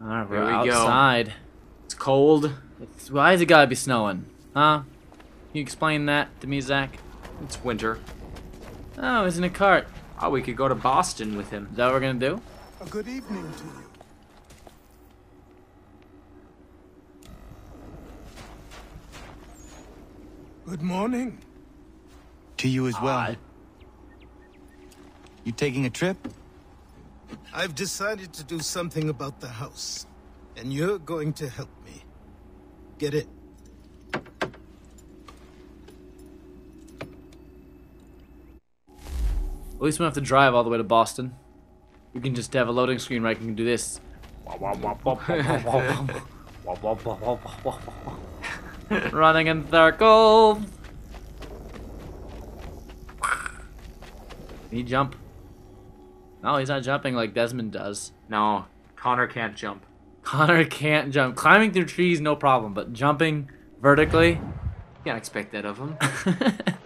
Alright, we're we go. outside. It's cold. It's, why has it gotta be snowing? Huh? Can you explain that to me, Zach? It's winter. Oh, he's in a cart. Oh, we could go to Boston with him. Is that what we're gonna do? A good evening to you. Good morning. To you as well. You taking a trip? I've decided to do something about the house, and you're going to help me. Get it? At least we don't have to drive all the way to Boston. We can just have a loading screen right? We can do this. Running in circles. Can he jump? No, he's not jumping like Desmond does. No, Connor can't jump. Connor can't jump. Climbing through trees, no problem, but jumping vertically. Can't expect that of him.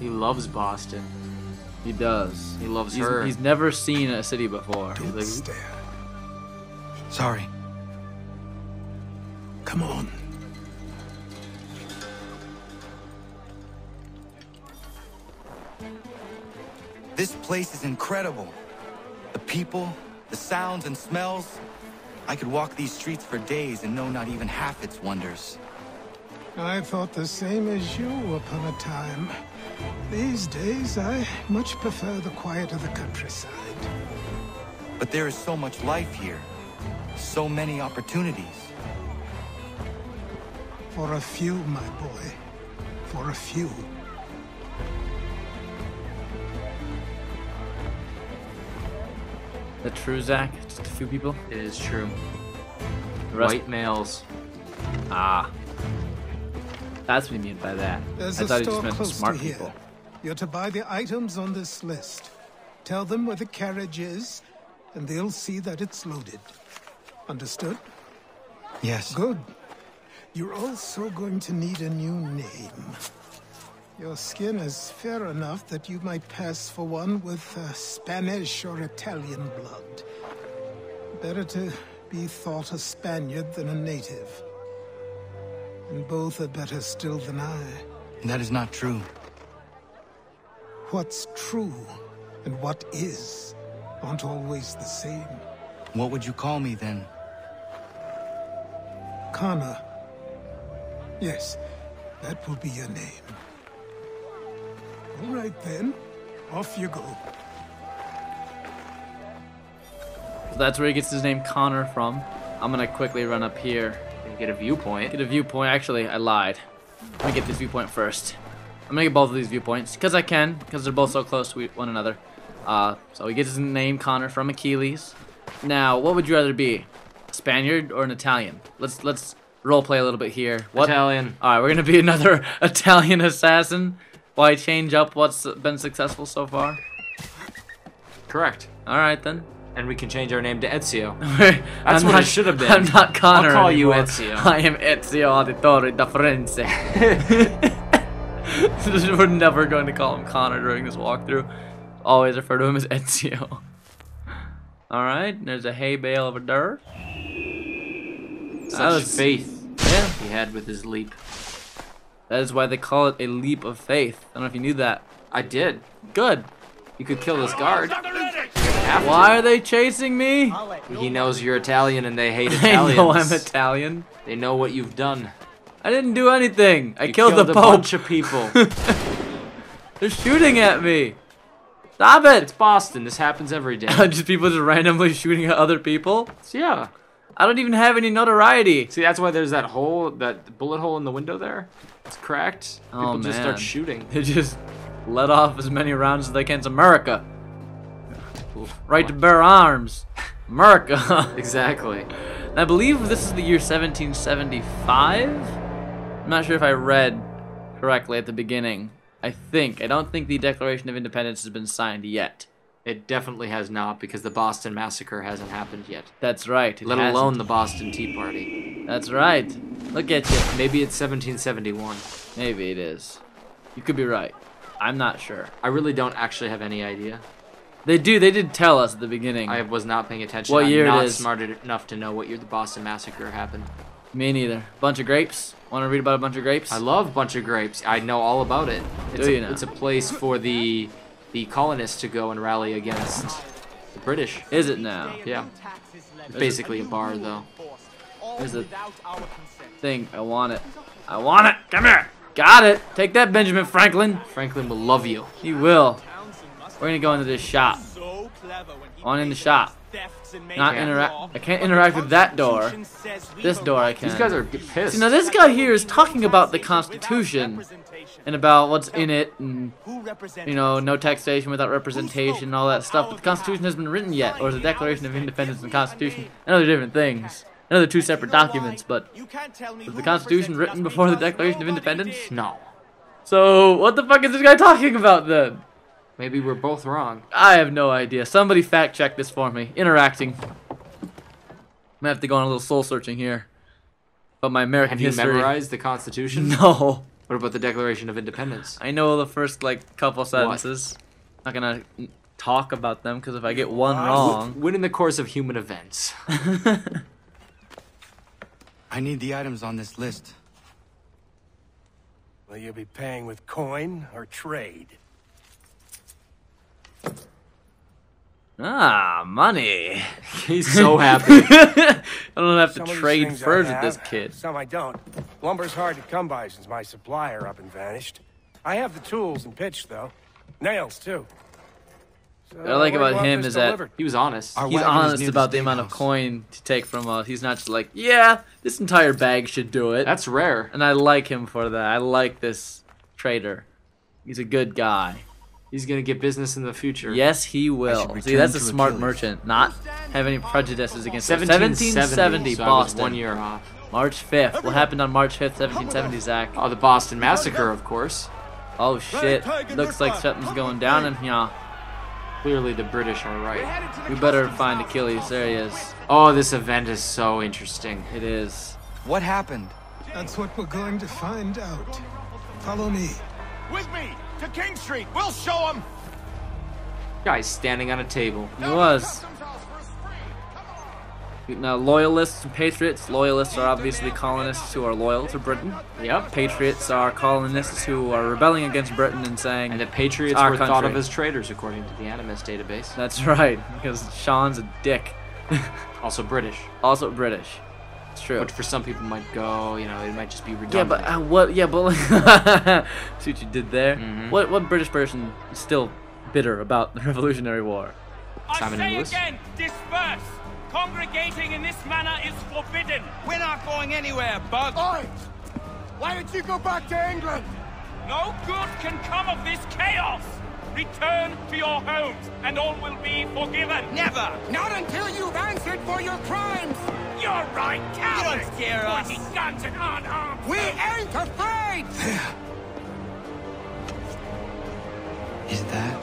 he loves Boston. he does. He loves He's, her. he's never seen a city before. He's Don't like, stare. Sorry. Come on. This place is incredible. The people, the sounds and smells. I could walk these streets for days and know not even half its wonders. I thought the same as you upon a time. These days, I much prefer the quiet of the countryside. But there is so much life here. So many opportunities. For a few, my boy. For a few. that true, Zach? Just a few people? It is true. The rest- White males. Ah. That's what you mean by that. There's I a thought he store just meant smart here. people. You're to buy the items on this list. Tell them where the carriage is, and they'll see that it's loaded. Understood? Yes. Good. You're also going to need a new name. Your skin is fair enough that you might pass for one with uh, Spanish or Italian blood. Better to be thought a Spaniard than a native. And both are better still than I. That is not true. What's true and what is aren't always the same. What would you call me then? Connor. Yes, that will be your name. All right then, off you go. So that's where he gets his name Connor from. I'm gonna quickly run up here. And get a viewpoint. Get a viewpoint. Actually, I lied. I'm gonna get this viewpoint first. I'm gonna get both of these viewpoints because I can, because they're both so close to one another. Uh, so he gets his name Connor from Achilles. Now, what would you rather be, a Spaniard or an Italian? Let's let's role play a little bit here. What? Italian. All right, we're gonna be another Italian assassin. Why change up what's been successful so far? Correct. All right then. And we can change our name to Ezio. That's what it should have been. I'm not Connor. I'll call you. Ezio. I am Ezio Auditore da Firenze. We're never going to call him Connor during this walkthrough. Always refer to him as Ezio. Alright, there's a hay bale over there. Such That was- faith Yeah, he had with his leap. that is why they call it a leap of faith. I don't know if you knew that. I did. Good. You could kill this guard. Why are they chasing me? He knows you're Italian and they hate I Italians. know I'm Italian. They know what you've done. I didn't do anything. I You killed, the a Pope. bunch of people. They're shooting at me. Stop it! it's Boston. This happens every day. just people just randomly shooting at other people. So, yeah. I don't even have any notoriety. See, that's why there's that hole, that bullet hole in the window there. It's cracked. Oh, People Oh, just start shooting. They just let off as many rounds as they can. It's America. Right to bear arms. America. Exactly. And I believe this is the year 1775. I'm not sure if I read correctly at the beginning. I think. I don't think the Declaration of Independence has been signed yet. It definitely has not because the Boston Massacre hasn't happened yet. That's right. Let hasn't. alone the Boston Tea Party. That's right. Look at you. Maybe it's 1771. Maybe it is. You could be right. I'm not sure. I really don't actually have any idea. They do. They did tell us at the beginning. I was not paying attention. What I'm year it not is? smart enough to know what year the Boston Massacre happened. Me neither. Bunch of grapes. Want to read about a bunch of grapes? I love Bunch of Grapes. I know all about it. It's Do a, you now? It's a place for the the colonists to go and rally against the British. Is it now? Yeah. It's basically a bar, though. There's a thing. I want it. I want it. Come here. Got it. Take that, Benjamin Franklin. Franklin will love you. He will. We're gonna go into this shop. On in the shop. Not Yeah. interact. I can't interact with that door. This door I can. These guys are pissed. See, now this guy here is talking about the Constitution and about what's in it, and you know, no taxation without representation, and all that stuff. But the Constitution hasn't been written yet, or the Declaration of Independence and Constitution. I know they're different things. I know they're two separate documents, but was the Constitution written before the Declaration of Independence? no. So what the fuck is this guy talking about then? Maybe we're both wrong. I have no idea. Somebody fact check this for me. Interacting. I'm gonna have to go on a little soul searching here. But my American Have you history. memorized the Constitution? No. What about the Declaration of Independence? I know the first like couple sentences. Not gonna talk about them because if I get one wrong, When in the course of human events. I need the items on this list. Will you be paying with coin or trade? Ah, money. He's so happy. I don't have to Some trade things furs with this kid. Some I don't. Lumber's hard to come by since my supplier up and vanished. I have the tools and pitch, though. Nails, too. So, What I like where do you about him this is that- He was honest. Our He's honest about the amount of coin to take from us. He's not just like, yeah, this entire bag should do it. That's rare. and I like him for that. I like this trader. He's a good guy. He's gonna get business in the future. Yes, he will. See, that's a smart Achilles. merchant. Not have any prejudices against 1770. 1770 so Boston. one year off. March 5th. What happened on March 5th, 1770, Zach? Oh, the Boston Massacre, of course. Oh shit. Looks like something's going down in here. Clearly, the British are right. We better find Achilles. There he is. Oh, this event is so interesting. It is. What happened? That's what we're going to find out. Follow me. With me to King Street. We'll show them. Guy's standing on a table. He was. Now, loyalists and patriots. Loyalists are obviously colonists who are loyal to Britain. Yep. Patriots are colonists who are rebelling against Britain and saying, And the Patriots our were thought of as traitors, according to the Animus database. That's right, because Shaun's a dick. Also British. Also British. It's true. Which for some people might go, you know, it might just be redundant. yeah, but uh, what? Yeah, but like, see what you did there. Mhm. What? What British person is still bitter about the Revolutionary War? Simon I say Lewis? again, disperse. Congregating in this manner is forbidden. We're not going anywhere, Bug. Oi! Why did you go back to England? No good can come of this chaos. Return to your homes, and all will be forgiven. Never. Not until you've answered for your crimes! You're right, coward. don't scare us. Pointing guns and unarmed. We ain't afraid! Is that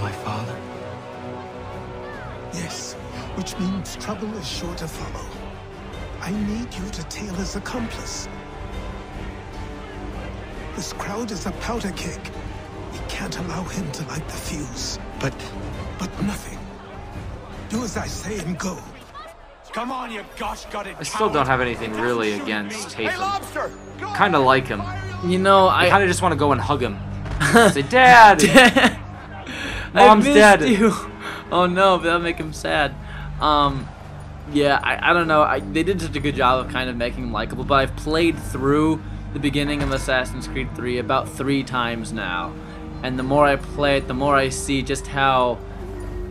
my father? Yes, which means trouble is sure to follow. I need you to tail his accomplice. This crowd is a powder keg. We can't allow him to light the fuse. But But nothing. Do as I say and go. Come on, you gosh-gutted I still don't have anything really against Hey, Haytham. Kind of like him. You know, I I. kind of just want to go and hug him. Say, Dad! I Mom's missed dead. You. Oh no, but that'll make him sad. Um, yeah, I, I don't know. I, they did such a good job of kind of making him likable, but I've played through the beginning of Assassin's Creed 3 about three times now, and the more I play it, the more I see just how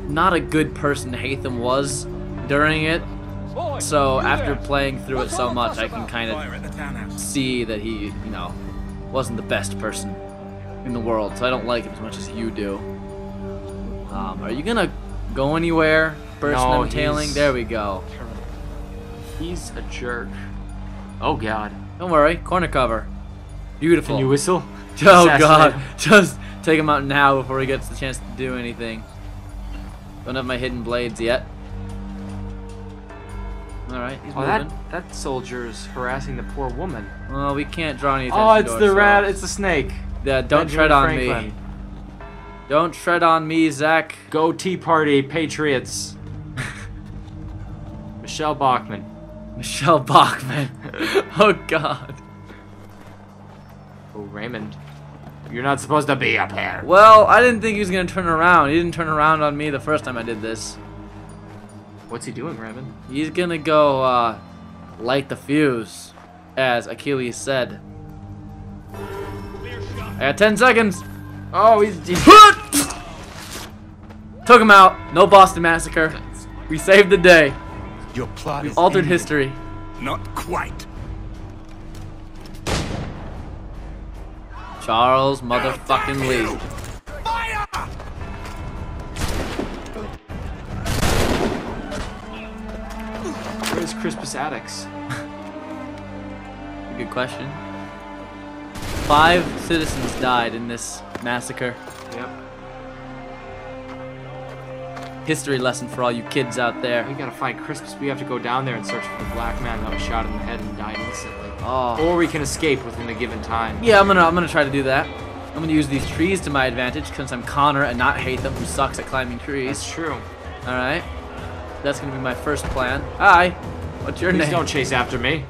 not a good person Haytham was during it. So after playing through it so much, I can kind of see that he, you know, wasn't the best person in the world. So I don't like him as much as you do. Um, are you gonna go anywhere? Person No, tailing? There we go. He's a jerk. Oh, God. Don't worry, corner cover. Beautiful. Can you whistle? oh god, just take him out now before he gets the chance to do anything. Don't have my hidden blades yet. All right, he's Oh, moving. that that soldier's harassing the poor woman. Well, we can't draw any oh, attention Oh, it's to the rat. It's the snake. Yeah, don't Benjamin tread on Franklin. me. Don't tread on me, Zach. Go Tea Party, Patriots. Michelle Bachmann. Michelle Bachmann. oh God. Oh, Raymond. You're not supposed to be up here. Well, I didn't think he was gonna turn around. He didn't turn around on me the first time I did this. What's he doing, Raymond? He's gonna go uh, light the fuse, as Achilles said. I got 10 seconds. Oh, he's, he's Took him out. No Boston Massacre. We saved the day. Your plot We is altered ended. history. Not quite. Charles motherfucking Lee. Where's Crispus Attucks? Good question. Five citizens died in this massacre. Yep. History lesson for all you kids out there. We gotta find Crispus. We have to go down there and search for the black man that was shot in the head and died instantly. Oh. Or we can escape within a given time. Yeah, I'm gonna I'm gonna try to do that. I'm gonna use these trees to my advantage since I'm Connor and not Haytham, who sucks at climbing That's trees. true. All right, that's gonna be my first plan. Hi, what's your Please name? don't chase after me.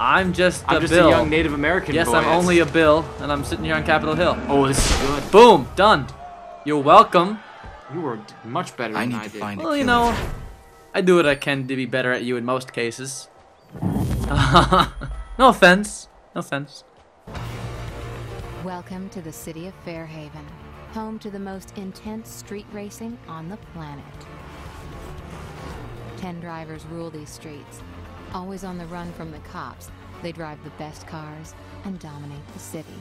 I'm just a I'm just Bill. a young Native American yes, boy. I'm only a Bill, and I'm sitting here on Capitol Hill. Oh, this is good. Boom, done. You're welcome. You were much better I than need I to did. find Well, you know, I do what I can to be better at you in most cases. no offense. No offense. Welcome to the city of Fairhaven, home to the most intense street racing on the planet. Ten drivers rule these streets. Always on the run from the cops, they drive the best cars and dominate the city.